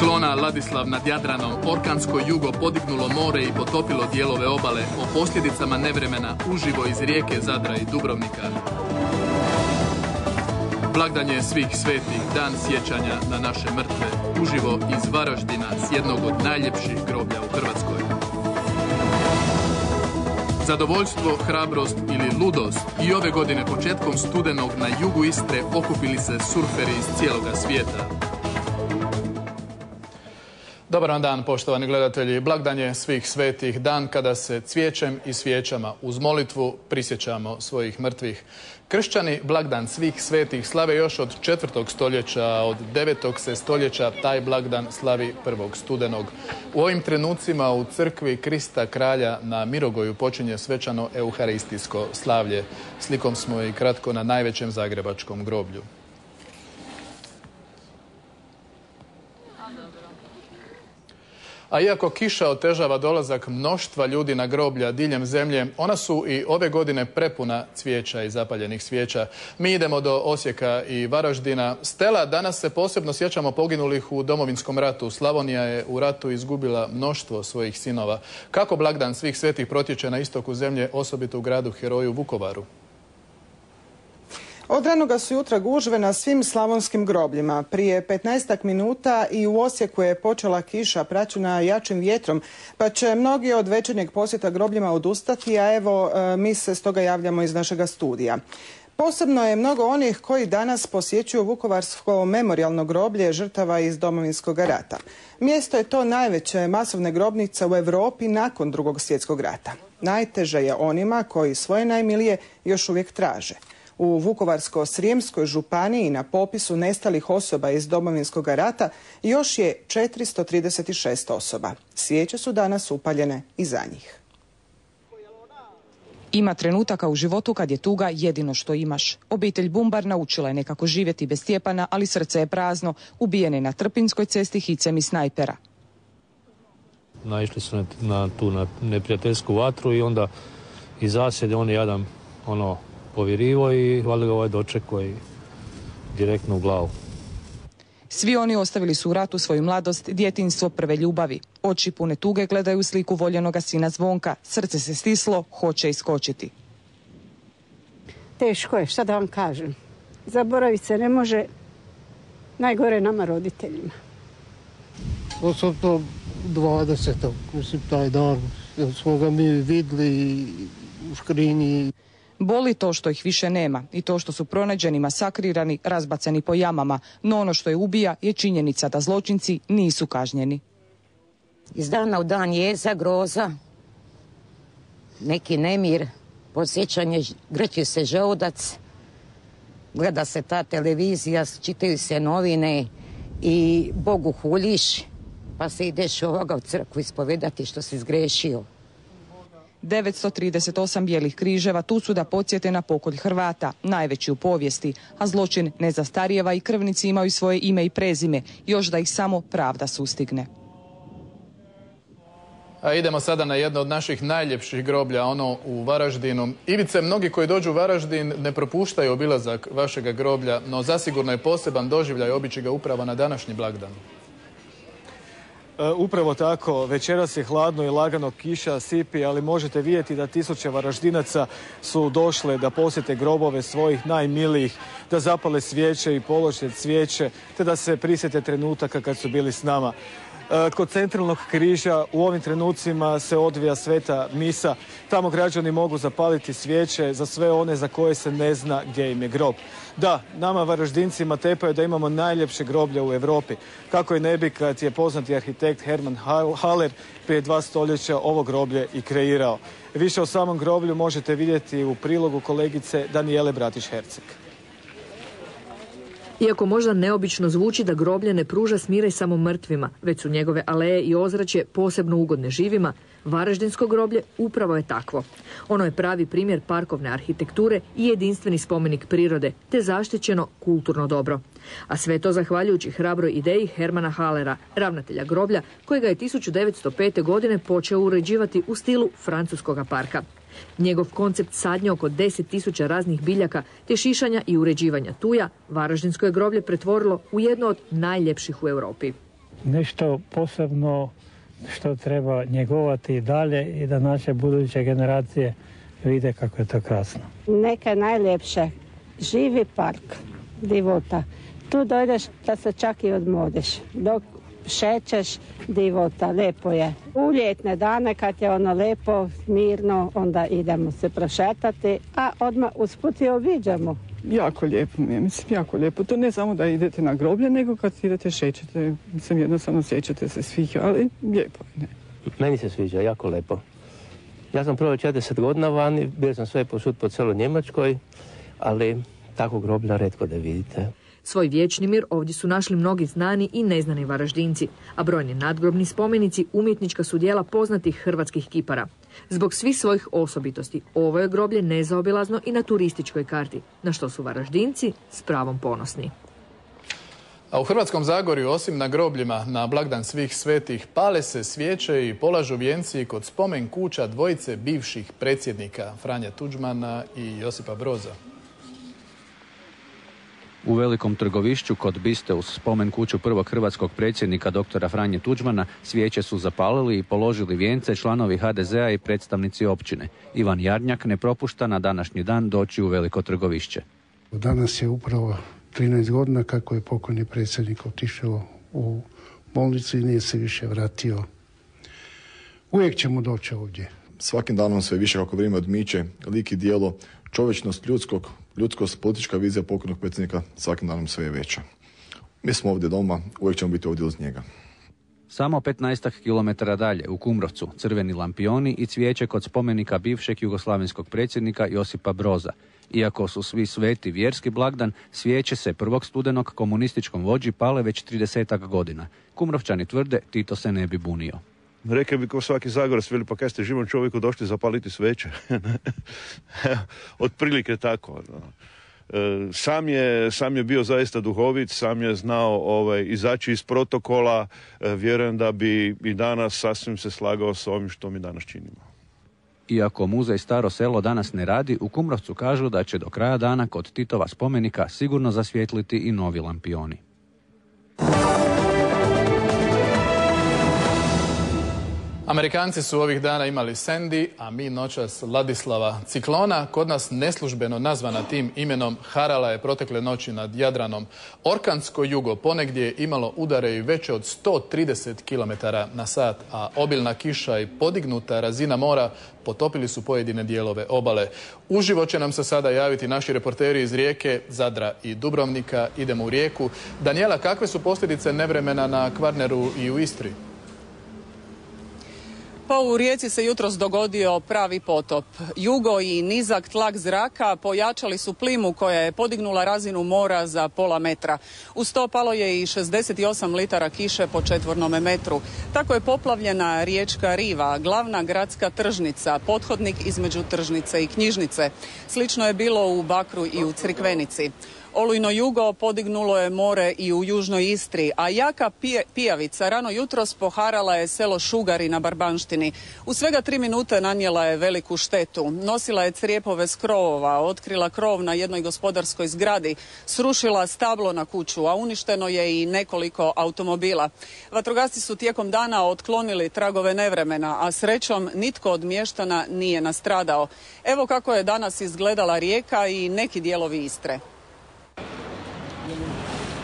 Ciklona Ladislav nad Jadranom orkansko jugo podignulo more i potopilo dijelove obale o posljedicama nevremena uživo iz rijeke Zadra i Dubrovnika. Blagdan je svih svetih, dan sjećanja na naše mrtve, uživo iz Varaždina s jednog od najljepših groblja u Hrvatskoj. Zadovoljstvo, hrabrost ili ludost i ove godine početkom studenog na jugu Istre okupili se surferi iz cijeloga svijeta. Dobar vam dan, poštovani gledatelji. Blagdan je svih svetih, dan kada se cvijećem i svijećama uz molitvu prisjećamo svojih mrtvih. Kršćani blagdan svih svetih slave još od četvrtog stoljeća, a od devetog se stoljeća taj blagdan slavi prvog studenog. U ovim trenucima u crkvi Krista kralja na Mirogoju počinje svečano euharistijsko slavlje. Slikom smo i kratko na najvećem zagrebačkom groblju. A iako kiša otežava dolazak mnoštva ljudi na groblja diljem zemlje, ona su i ove godine prepuna cvijeća i zapaljenih svijeća. Mi idemo do Osijeka i Varaždina. Stela, danas se posebno sjećamo poginulih u domovinskom ratu. Slavonija je u ratu izgubila mnoštvo svojih sinova. Kako blagdan svih svetih protječe na istoku zemlje, osobito u gradu heroju Vukovaru? Od ranoga su jutra gužve na svim slavonskim grobljima. Prije 15 minuta i u Osijeku je počela kiša praćena jačim vjetrom, pa će mnogi od večernjeg posjeta grobljima odustati, a evo e, mi se stoga javljamo iz našega studija. Posebno je mnogo onih koji danas posjećuju Vukovarsko memorialno groblje žrtava iz Domovinskog rata. Mjesto je to najveće masovne grobnice u Europi nakon drugog svjetskog rata. Najteže je onima koji svoje najmilije još uvijek traže. U Vukovarsko-Srijemskoj županiji na popisu nestalih osoba iz Domovinskog rata još je 436 osoba. Svijeće su danas upaljene i za njih. Ima trenutaka u životu kad je tuga jedino što imaš. Obitelj Bumbar naučila je nekako živjeti bez Stjepana, ali srce je prazno. Ubijene na Trpinskoj cesti hicem i snajpera. Naišli su na, na tu na neprijateljsku vatru i onda iz zasjede on je jadan ono povjerivo i valjda ga ovaj doček koji direktno u glavu. Svi oni ostavili su u ratu svoju mladost, djetinstvo prve ljubavi. Oči pune tuge gledaju sliku voljenoga sina Zvonka. Srce se stislo, hoće iskočiti. Teško je, šta da vam kažem. Zaboraviti se ne može najgore nama roditeljima. Osobno 20. mislim taj dan, smo ga mi vidli u škrini. Boli to što ih više nema i to što su pronađeni, masakrirani, razbacani po jamama, no ono što je ubija je činjenica da zločinci nisu kažnjeni. Iz dana u dan je za groza, neki nemir, posjećanje, grči se želudac, gleda se ta televizija, čitaju se novine i Bogu huljiš, pa se ideš ovoga u crkvu ispovedati što si zgrešio. 938 bijelih križeva tu su da podsjete na pokolj Hrvata, najveći u povijesti, a zločin ne zastarijeva i krvnici imaju svoje ime i prezime, još da ih samo pravda sustigne. A idemo sada na jedno od naših najljepših groblja, ono u Varaždinu. Ivice, mnogi koji dođu u Varaždin ne propuštaju obilazak vašega groblja, no zasigurno je poseban doživljaj obići ga upravo na današnji blagdan. E, upravo tako, večeras je hladno i lagano kiša sipi, ali možete vidjeti da tisuće varaždinaca su došle da posjete grobove svojih najmilijih, da zapale svijeće i položne cvijeće, te da se prisjete trenutaka kad su bili s nama. E, kod centralnog križa u ovim trenucima se odvija sveta misa. Tamo građani mogu zapaliti svijeće za sve one za koje se ne zna gdje im je grob. Da, nama varaždincima tepaju da imamo najljepše groblje u Europi. Kako i ne bi kad je poznati arhitekt Herman Haller prije dva stoljeća ovo groblje i kreirao. Više o samom groblju možete vidjeti u prilogu kolegice Danijele Bratić-Herceg. Iako možda neobično zvuči da groblje ne pruža smiraj samo mrtvima, već su njegove aleje i ozračje posebno ugodne živima, Varaždinsko groblje upravo je takvo. Ono je pravi primjer parkovne arhitekture i jedinstveni spomenik prirode, te zaštićeno kulturno dobro. A sve to zahvaljujući hrabroj ideji Hermana Halera, ravnatelja groblja, kojega je 1905. godine počeo uređivati u stilu francuskog parka. Njegov koncept sadnje oko 10.000 raznih biljaka te šišanja i uređivanja tuja, Varaždinsko je groblje pretvorilo u jedno od najljepših u Europi. nešto posebno što treba njegovati i dalje i da naše buduće generacije vide kako je to krasno. Neka najljepše, živi park, divota. Tu dojdeš da se čak i odmodeš. Dok šećeš, divota, lijepo je. U ljetne dane kad je ono lijepo, mirno, onda idemo se prošetati, a odmah usput i obiđamo. Jako lijepo mi je, mislim, jako lijepo. To ne samo da idete na groblje, nego kad idete šećete, mislim, jednostavno sjećate se svih, ali lijepo je. Ne. Meni se sviđa, jako lijepo. Ja sam prvo 40 godina vani, bio sam sve posud po celoj Njemačkoj, ali tako groblja redko da vidite. Svoj vječni mir ovdje su našli mnogi znani i neznani varaždinci, a brojni nadgrobni spomenici umjetnička su dijela poznatih hrvatskih kipara. Zbog svih svojih osobitosti, ovo je groblje nezaobilazno i na turističkoj karti, na što su varaždinci s pravom ponosni. A u Hrvatskom Zagorju, osim na grobljima, na blagdan svih svetih, pale se svijeće i polažu vijenci kod spomen kuća dvojice bivših predsjednika Franja Tuđmana i Josipa Broza. U velikom trgovišću kod Biste uz spomen kuću prvog hrvatskog predsjednika doktora Franje Tuđmana svijeće su zapalili i položili vijence članovi HDZ-a i predstavnici općine. Ivan Jarnjak ne propušta na današnji dan doći u veliko trgovišće. Danas je upravo 13 godina kako je pokojni predsjednik otišao u bolnicu i nije se više vratio. Uvijek ćemo doći ovdje. Svakim danom sve više kako vrijeme odmiče, lik i dijelo, čovječnost ljudskog, ljudskost, politička vizija pokojnog predsjednika svakim danom sve je veća. Mi smo ovdje doma, uvijek ćemo biti ovdje uz njega. Samo 15 km dalje, u Kumrovcu, crveni lampioni i cvijeće kod spomenika bivšeg jugoslavenskog predsjednika Josipa Broza. Iako su svi sveti vjerski blagdan, svijeće se prvog studenog komunističkom vođi pale već 30 godina. Kumrovčani tvrde, Tito se ne bi bunio. Rekao bi ko svaki Zagorac, veli pa kaj ste živom čovjeku došli zapaliti sveće. Otprilike tako. E, sam je, sam je bio zaista duhovit, sam je znao ovaj, izaći iz protokola, e, vjerujem da bi i danas sasvim se slagao s ovim što mi danas činimo. Iako muzej Staro selo danas ne radi, u Kumrovcu kažu da će do kraja dana kod Titova spomenika sigurno zasvijetliti i novi lampioni. Amerikanci su ovih dana imali Sandy, a mi noćas Ladislava. Ciklona, kod nas neslužbeno nazvana tim imenom, harala je protekle noći nad Jadranom. Orkansko jugo ponegdje imalo udare i veće od 130 km na sat, a obilna kiša i podignuta razina mora potopili su pojedine dijelove obale. Uživo će nam se sada javiti naši reporteri iz Rijeke, Zadra i Dubrovnika. Idemo u Rijeku. Daniela, kakve su posljedice nevremena na Kvarneru i u Istri? Pa u Rijeci se jutros dogodio pravi potop. Jugo i nizak tlak zraka pojačali su plimu koja je podignula razinu mora za pola metra. Uz to palo je i 68 litara kiše po četvornome metru. Tako je poplavljena riječka riva, glavna gradska tržnica, pothodnik između tržnice i knjižnice. Slično je bilo u Bakru i u Crikvenici. Olujno jugo podignulo je more i u južnoj Istri, a jaka pijavica rano jutros poharala je selo Šugari na Barbanštini. U svega tri minute nanijela je veliku štetu. Nosila je crijepove s krovova, otkrila krov na jednoj gospodarskoj zgradi, srušila stablo na kuću, a uništeno je i nekoliko automobila. Vatrogasci su tijekom dana otklonili tragove nevremena, a srećom nitko od mještana nije nastradao. Evo kako je danas izgledala rijeka i neki dijelovi Istre.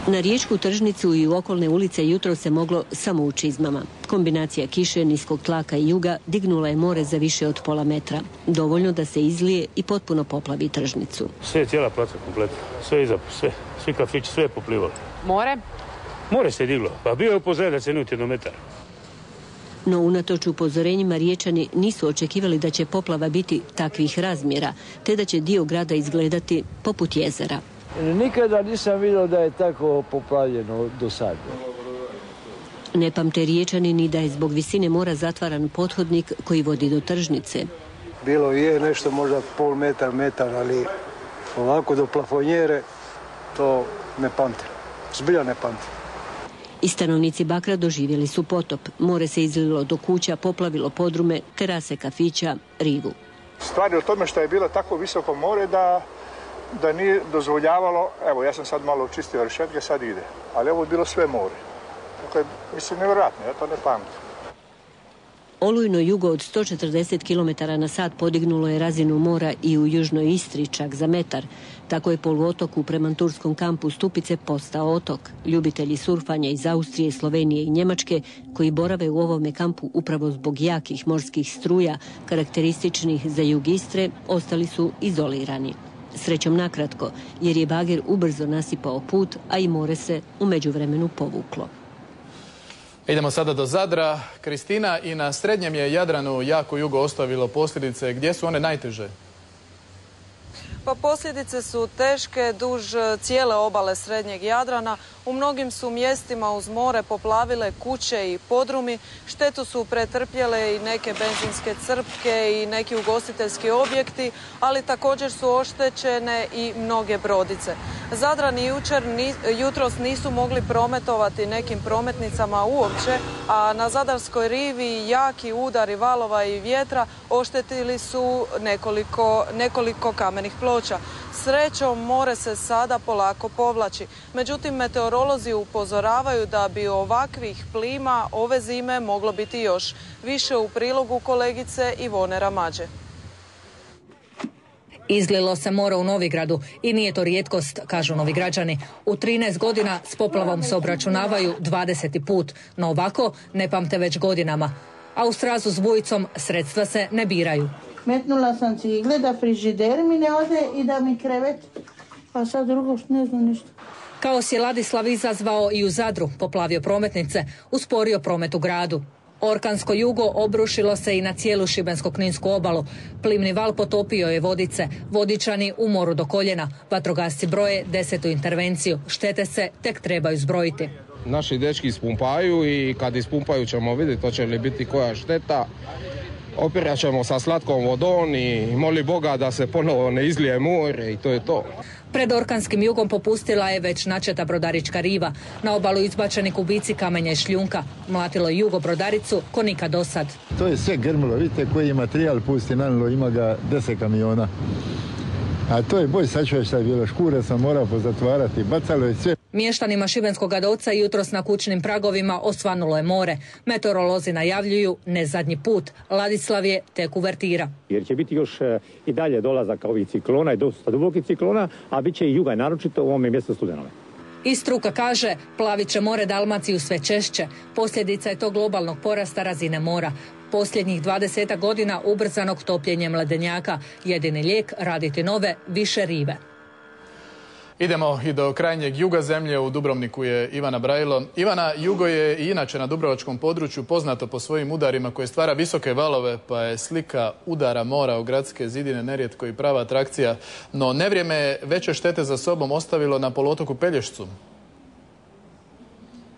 Na riječku tržnicu i u okolne ulice jutro se moglo samo u čizmama. Kombinacija kiše, niskog tlaka i juga dignula je more za više od pola metra. Dovoljno da se izlije i potpuno poplavi tržnicu. Sve je cijela placa kompletna. Sve iza, sve. Svi kafići, sve je poplivalo. More? More se diglo. Pa bio je upozoren da se jedno metar. No unatoč upozorenjima riječani nisu očekivali da će poplava biti takvih razmjera, te da će dio grada izgledati poput jezera. Nikada nisam vidio da je tako poplavljeno do sada. Ne pamte riječani ni da je zbog visine mora zatvaran pothodnik koji vodi do tržnice. Bilo je nešto možda pol metar, metar, ali ovako do plafonjere to ne pamtim. Zbilja ne pamtim. I stanovnici Bakra doživjeli su potop. More se izlilo do kuća, poplavilo podrume, terase kafića, rivu. Stvar je u tome što je bilo tako visoko more da da nije dozvoljavalo, evo ja sam sad malo očistio rešetke, sad ide, ali ovo je bilo sve more. Je, mislim, nevjerojatno, ja to ne pamtim. Olujno jugo od 140 km na sat podignulo je razinu mora i u južnoj Istri čak za metar. Tako je poluotok u premanturskom kampu Stupice postao otok. Ljubitelji surfanja iz Austrije, Slovenije i Njemačke koji borave u ovome kampu upravo zbog jakih morskih struja karakterističnih za jug Istre ostali su izolirani. Srećom nakratko, jer je bager ubrzo nasipao put, a i more se u međuvremenu povuklo. Idemo sada do Zadra. Kristina, i na srednjem je Jadranu jako jugo ostavilo posljedice. Gdje su one najteže? Pa posljedice su teške duž cijele obale Srednjeg Jadrana. U mnogim su mjestima uz more poplavile kuće i podrumi. Štetu su pretrpjele i neke benzinske crpke i neki ugostiteljski objekti, ali također su oštećene i mnoge brodice. Zadrani jučer jutros nisu mogli prometovati nekim prometnicama uopće, a na Zadarskoj rivi jaki udari valova i vjetra oštetili su nekoliko, nekoliko kamenih ploča. Srećom, more se sada polako povlači. Međutim, meteorolozi upozoravaju da bi ovakvih plima ove zime moglo biti još više u prilogu kolegice Ivone Ramađe. Izlilo se mora u Novigradu i nije to rijetkost, kažu novi građani. U 13 godina s poplavom se obračunavaju 20. put, no ovako ne pamte već godinama. A u strazu s bujicom sredstva se ne biraju. Metnula sam cigle da frižider mi ne ode i da mi krevet, a sad drugo ne znam ništa. Kaos je Ladislav izazvao i u Zadru, poplavio prometnice, usporio promet u gradu. Orkansko jugo obrušilo se i na cijelu Šibensko-kninsku obalu. Plimni val potopio je vodice, vodičani u moru do koljena. Vatrogasci broje desetu intervenciju. Štete se tek trebaju zbrojiti. Naši dečki ispumpaju i kad ispumpaju ćemo vidjeti to će li biti koja šteta. Opirat ćemo sa slatkom vodom i moli Boga da se ponovo ne izlije more i to je to. Pred orkanskim jugom popustila je već načeta brodarička riva. Na obalu izbačeni kubici kamenja i šljunka. Mlatilo je jugo brodaricu ko nikad dosad. To je sve grmilo, vidite koji je materijal pusti nanilo, ima ga 10 kamiona. A to je boj sačuvaj šta je bilo, škure sam morao pozatvarati, bacalo je sve. Mještanima Šibenskog doca jutros na kućnim pragovima osvanulo je more. Meteorolozi najavljuju ne zadnji put. Ladislav je tek uvertira. Jer će biti još e, i dalje dolazak ovih ciklona i dosta dubokih ciklona, a bit će i juga, naročito u ovome mjestu studenome. I struka kaže, plavit će more Dalmaciju sve češće. Posljedica je to globalnog porasta razine mora. Posljednjih 20 godina ubrzanog topljenjem ledenjaka. Jedini lijek raditi nove, više rive. Idemo i do krajnjeg juga zemlje. U Dubrovniku je Ivana Brajilo. Ivana, jugo je i inače na dubrovačkom području poznato po svojim udarima koje stvara visoke valove, pa je slika udara mora u gradske zidine nerijetko i prava atrakcija. No nevrijeme je veće štete za sobom ostavilo na polotoku Pelješcu.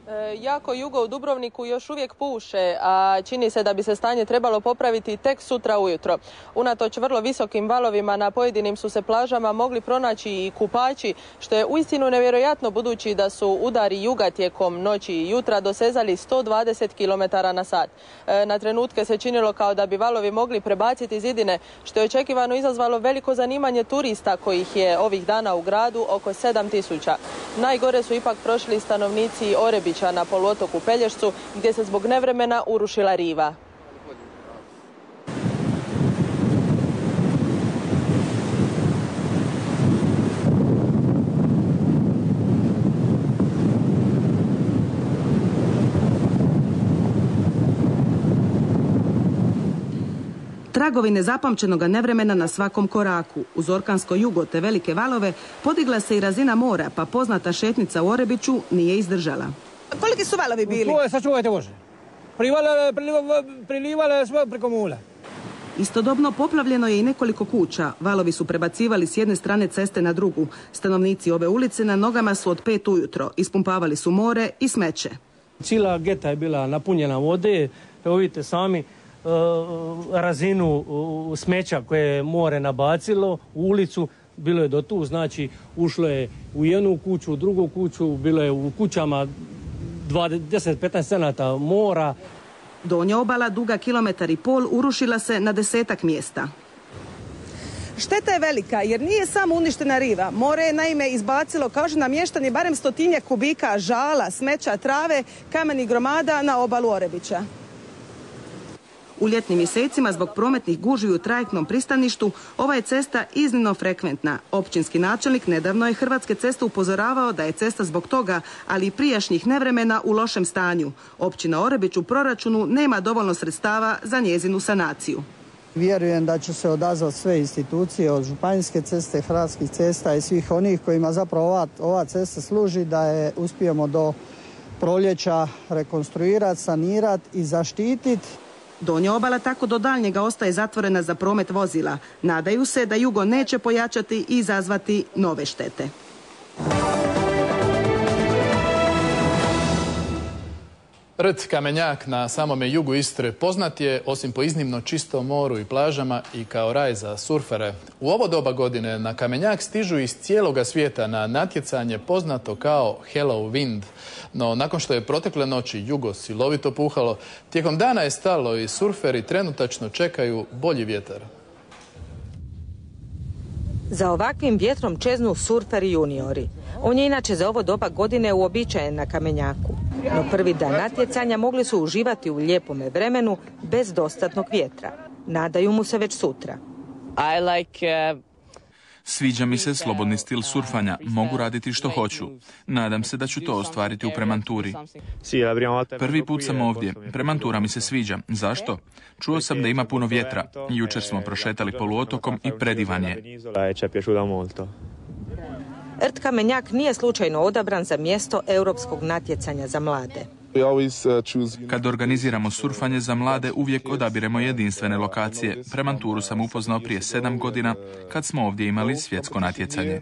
E, jako jugo u Dubrovniku još uvijek puše, a čini se da bi se stanje trebalo popraviti tek sutra ujutro. Unatoč vrlo visokim valovima na pojedinim su se plažama mogli pronaći i kupači, što je uistinu nevjerojatno budući da su udari juga tijekom noći i jutra dosezali 120 km na sat. E, na trenutke se činilo kao da bi valovi mogli prebaciti zidine, što je očekivano izazvalo veliko zanimanje turista kojih je ovih dana u gradu oko 7000. Najgore su ipak prošli stanovnici Orebića na poluotoku Pelješcu gdje se zbog nevremena urušila riva. Tragovi nezapamćenog nevremena na svakom koraku. Uz orkansko jugo te velike valove podigla se i razina mora, pa poznata šetnica u Orebiću nije izdržala. Koliki su valovi bili? To je, sačuvajte Bože. Prilivale sve preko mula. Istodobno poplavljeno je i nekoliko kuća. Valovi su prebacivali s jedne strane ceste na drugu. Stanovnici ove ulice na nogama su od pet ujutro. Ispumpavali su more i smeće. Cijela geta je bila napunjena vode. Evo vidite sami e, razinu smeća koje je more nabacilo u ulicu bilo je do tu, znači ušlo je u jednu kuću, u drugu kuću, bilo je u kućama 10-15 senata mora. Donja obala, duga kilometar i pol, urušila se na desetak mjesta. Šteta je velika jer nije samo uništena riva. More je naime izbacilo, kažu namještani, barem stotinje kubika žala, smeća, trave, kamenih gromada na obalu Orebića. U ljetnim mjesecima zbog prometnih gužvi u trajektnom pristaništu ova je cesta iznimno frekventna. Općinski načelnik nedavno je Hrvatske ceste upozoravao da je cesta zbog toga, ali i prijašnjih nevremena u lošem stanju. Općina Orebić u proračunu nema dovoljno sredstava za njezinu sanaciju. Vjerujem da će se odazvati sve institucije od županijske ceste, hrvatskih cesta i svih onih kojima zapravo ova, ova cesta služi da je uspijemo do proljeća rekonstruirati, sanirati i zaštititi. Donja obala tako do daljnjega ostaje zatvorena za promet vozila. Nadaju se da jugo neće pojačati i izazvati nove štete. Rt Kamenjak na samome jugu Istre poznat je, osim po iznimno čistom moru i plažama, i kao raj za surfere. U ovo doba godine na Kamenjak stižu iz cijeloga svijeta na natjecanje poznato kao Hello Wind. No, nakon što je protekle noći jugo silovito puhalo, tijekom dana je stalo i surferi trenutačno čekaju bolji vjetar. Za ovakvim vjetrom čeznu surferi juniori. On je inače za ovo doba godine uobičajen na kamenjaku. No prvi dan natjecanja mogli su uživati u lijepome vremenu bez dostatnog vjetra. Nadaju mu se već sutra. I like uh, Sviđa mi se slobodni stil surfanja, mogu raditi što hoću. Nadam se da ću to ostvariti u premanturi. Prvi put sam ovdje, premantura mi se sviđa. Zašto? Čuo sam da ima puno vjetra. Jučer smo prošetali poluotokom i predivan je. Ert Kamenjak nije slučajno odabran za mjesto europskog natjecanja za mlade. Uh, Kad organiziramo surfanje za mlade, uvijek odabiremo jedinstvene lokacije. Premanturu sam upoznao prije sedam godina, kad smo ovdje imali svjetsko natjecanje.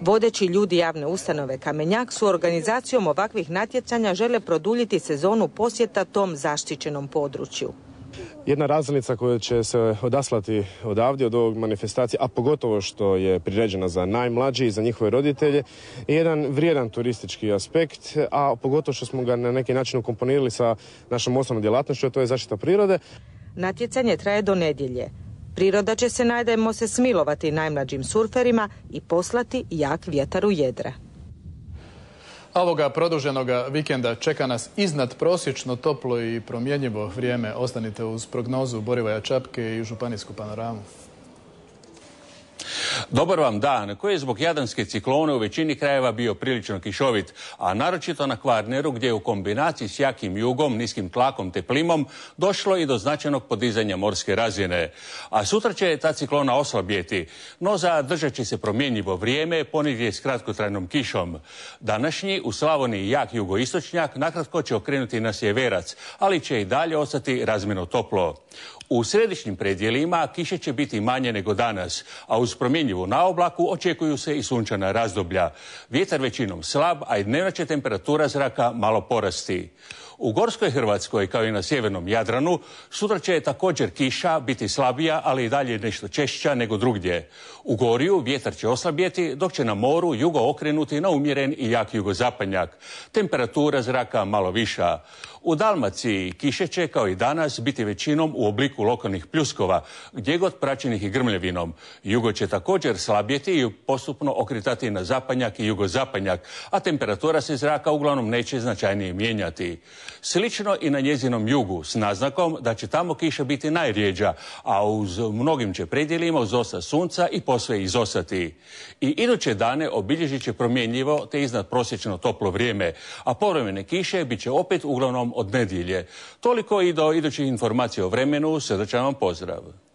Vodeći ljudi javne ustanove Kamenjak su organizacijom ovakvih natjecanja žele produljiti sezonu posjeta tom zaštićenom području. Jedna razlinica koja će se odaslati odavdje od ovog manifestacije, a pogotovo što je priređena za najmlađi i za njihove roditelje, je jedan vrijedan turistički aspekt, a pogotovo što smo ga na neki način ukomponirali sa našom osnovnom djelatnošću, a to je zaštita prirode. Natjecanje traje do nedjelje. Priroda će se, najdemo se, smilovati najmlađim surferima i poslati jak vjetar u jedra. Ovoga produženog vikenda čeka nas iznad prosječno toplo i promjenjivo vrijeme. Ostanite uz prognozu Borivoja Čapke i županijsku panoramu. Dobar vam dan, koji je zbog jadanske ciklone u većini krajeva bio prilično kišovit, a naročito na Kvarneru gdje je u kombinaciji s jakim jugom, niskim tlakom te plimom došlo i do značajnog podizanja morske razine. A sutra će ta ciklona oslabjeti, no zadržat će se promjenjivo vrijeme, ponegdje s kratkotrajnom kišom. Današnji u Slavoniji jak jugoistočnjak nakratko će okrenuti na sjeverac, ali će i dalje ostati razmjeno toplo. U središnjim predjelima kiše će biti manje nego danas, a uz promjenjivu naoblaku očekuju se i sunčana razdoblja. Vjetar većinom slab, a i dnevna će temperatura zraka malo porasti. U Gorskoj Hrvatskoj, kao i na sjevernom Jadranu, sutra će također kiša biti slabija, ali i dalje nešto češća nego drugdje. U Goriju vjetar će oslabjeti, dok će na moru jugo okrenuti na umjeren i jak jugozapadnjak. Temperatura zraka malo viša. U Dalmaciji kiše će kao i danas biti većinom u obliku lokalnih pljuskova, gdje god praćenih i grmljevinom. Jugo će također slabjeti i postupno okretati na zapadnjak i jugozapadnjak, a temperatura se zraka uglavnom neće značajnije mijenjati. Slično i na njezinom jugu, s naznakom da će tamo kiša biti najrijeđa, a uz mnogim će predjelima uz dosta sunca i posve izostati. I iduće dane obilježit će promjenjivo te iznad prosječno toplo vrijeme, a povremene kiše bit će opet uglavnom od nedjelje. Toliko i do idućih informacija o vremenu, srdačan vam pozdrav.